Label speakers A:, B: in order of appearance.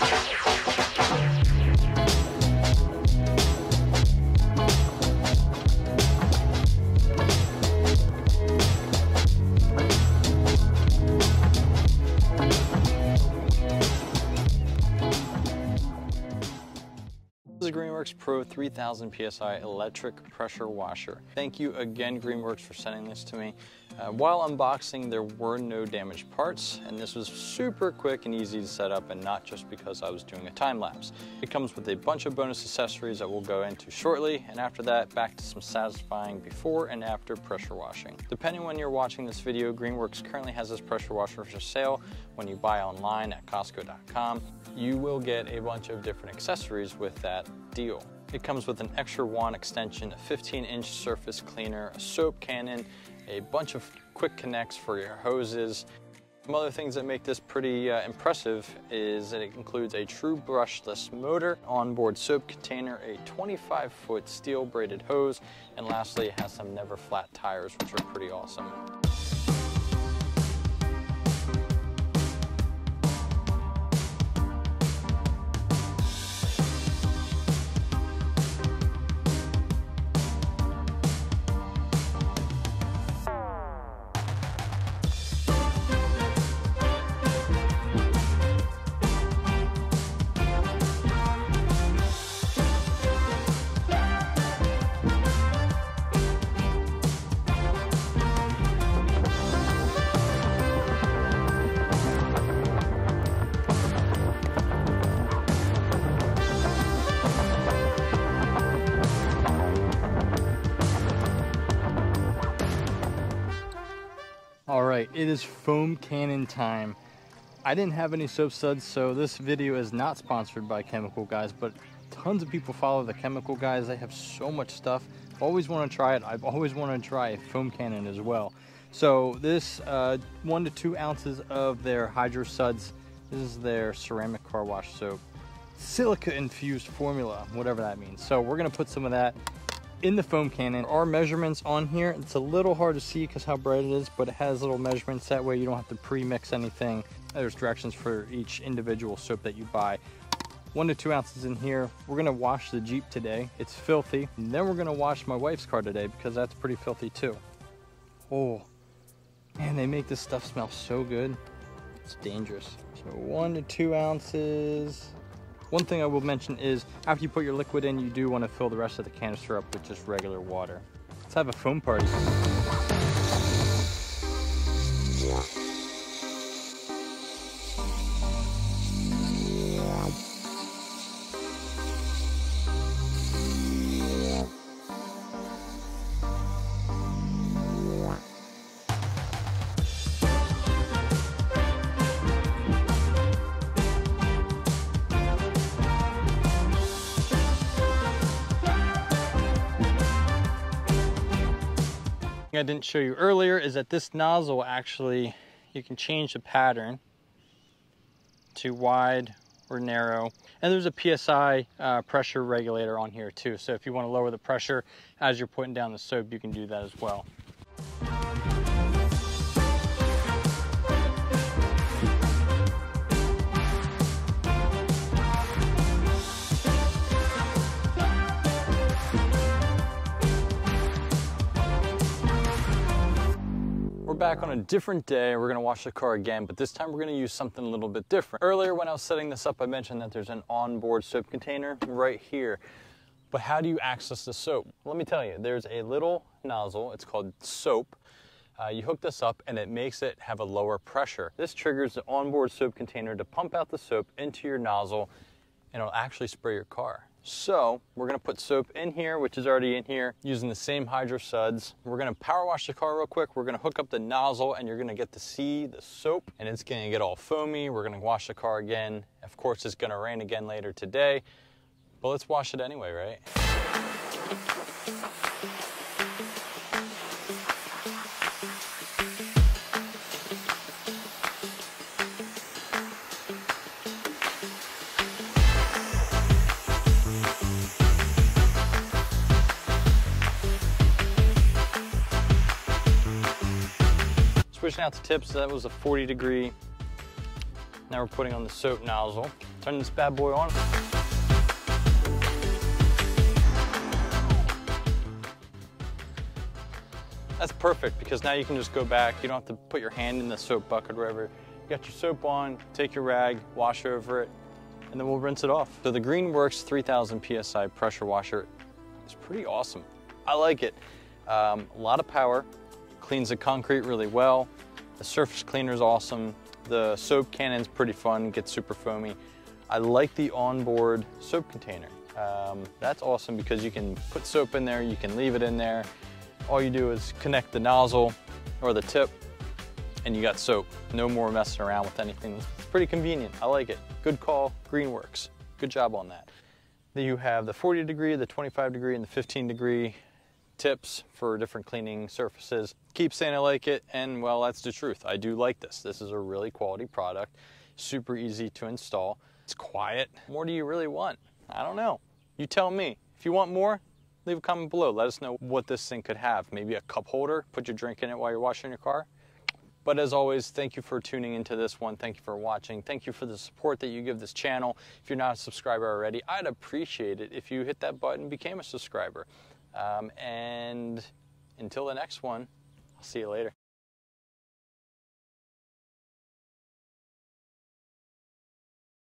A: you Pro 3000 PSI electric pressure washer. Thank you again Greenworks for sending this to me. Uh, while unboxing there were no damaged parts and this was super quick and easy to set up and not just because I was doing a time lapse. It comes with a bunch of bonus accessories that we'll go into shortly and after that back to some satisfying before and after pressure washing. Depending when you're watching this video, Greenworks currently has this pressure washer for sale when you buy online at Costco.com. You will get a bunch of different accessories with that deal. It comes with an extra wand extension, a 15 inch surface cleaner, a soap cannon, a bunch of quick connects for your hoses. Some other things that make this pretty uh, impressive is that it includes a true brushless motor, onboard soap container, a 25 foot steel braided hose, and lastly it has some never flat tires which are pretty awesome. Right, it is foam cannon time. I didn't have any soap suds, so this video is not sponsored by Chemical Guys, but tons of people follow the Chemical Guys. They have so much stuff. Always want to try it. I've always wanted to try a foam cannon as well. So this uh, one to two ounces of their Hydro Suds. This is their ceramic car wash soap. Silica infused formula, whatever that means. So we're gonna put some of that in the foam cannon. Our measurements on here, it's a little hard to see because how bright it is, but it has little measurements. That way you don't have to pre-mix anything. There's directions for each individual soap that you buy. One to two ounces in here. We're gonna wash the Jeep today. It's filthy. And then we're gonna wash my wife's car today because that's pretty filthy too. Oh, man, they make this stuff smell so good. It's dangerous. So one to two ounces. One thing I will mention is after you put your liquid in, you do want to fill the rest of the canister up with just regular water. Let's have a foam party. I didn't show you earlier is that this nozzle actually, you can change the pattern to wide or narrow. And there's a PSI uh, pressure regulator on here too. So if you want to lower the pressure as you're putting down the soap, you can do that as well. Back on a different day. We're gonna wash the car again, but this time we're gonna use something a little bit different. Earlier when I was setting this up, I mentioned that there's an onboard soap container right here. But how do you access the soap? Let me tell you, there's a little nozzle, it's called soap. Uh, you hook this up and it makes it have a lower pressure. This triggers the onboard soap container to pump out the soap into your nozzle and it'll actually spray your car. So we're gonna put soap in here, which is already in here, using the same Hydro Suds. We're gonna power wash the car real quick. We're gonna hook up the nozzle and you're gonna get to see the soap and it's gonna get all foamy. We're gonna wash the car again. Of course, it's gonna rain again later today, but let's wash it anyway, right? Switching out the tips, that was a 40 degree Now we're putting on the soap nozzle. Turn this bad boy on. That's perfect because now you can just go back. You don't have to put your hand in the soap bucket or whatever. You got your soap on, take your rag, wash over it, and then we'll rinse it off. So the Greenworks 3000 PSI pressure washer is pretty awesome. I like it. Um, a lot of power, cleans the concrete really well. The surface cleaner is awesome. The soap cannon's pretty fun, gets super foamy. I like the onboard soap container. Um, that's awesome because you can put soap in there, you can leave it in there. All you do is connect the nozzle or the tip and you got soap. No more messing around with anything. It's pretty convenient. I like it. Good call, Greenworks. Good job on that. Then you have the 40 degree, the 25 degree, and the 15 degree tips for different cleaning surfaces. Keep saying I like it, and well, that's the truth. I do like this. This is a really quality product, super easy to install. It's quiet. What More do you really want? I don't know. You tell me. If you want more, leave a comment below. Let us know what this thing could have. Maybe a cup holder, put your drink in it while you're washing your car. But as always, thank you for tuning into this one. Thank you for watching. Thank you for the support that you give this channel. If you're not a subscriber already, I'd appreciate it if you hit that button became a subscriber. Um, and until the next one, I'll see you later.